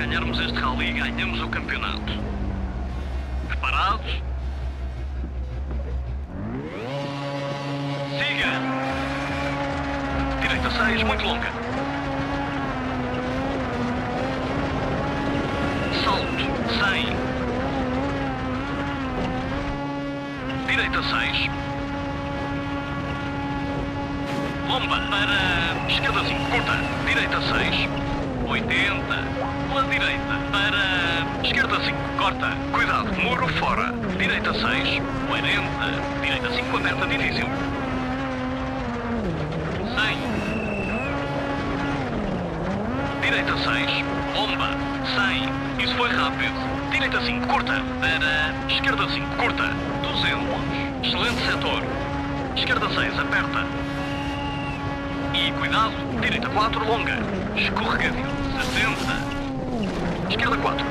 ganharmos este rally, ganhamos o campeonato. Preparados? Siga! Direita 6, muito longa. Salto, 100. Direita 6. Bomba para esquerda 5, curta. Direita 6. 80. Pela direita para esquerda 5, corta. Cuidado, muro fora. Direita 6. 40. Direita 5, aberta, difícil. 100. Direita 6. Bomba. 100. Isso foi rápido. Direita 5, curta. Para esquerda 5, curta. 200. Excelente setor. Esquerda 6, aperta. Cuidado, direita 4, longa. Escorregadio, 60. Esquerda 4.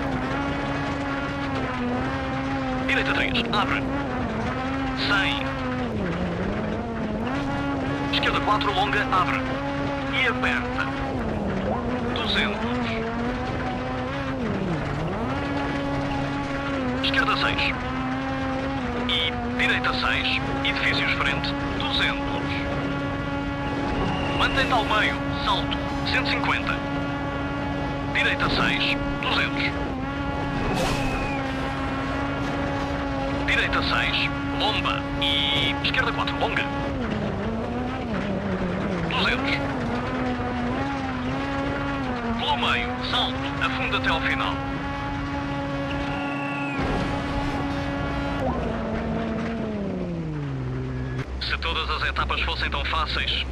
Direita 3, abre. 100. Esquerda 4, longa, abre. E aperta. 200. Esquerda 6. E direita 6. Edifícios frente, Mantém-te ao meio. Salto. 150. Direita 6. 200. Direita 6. Lomba. E esquerda 4. Longa. 200. Pelo meio. Salto. Afunda até ao final. Se todas as etapas fossem tão fáceis,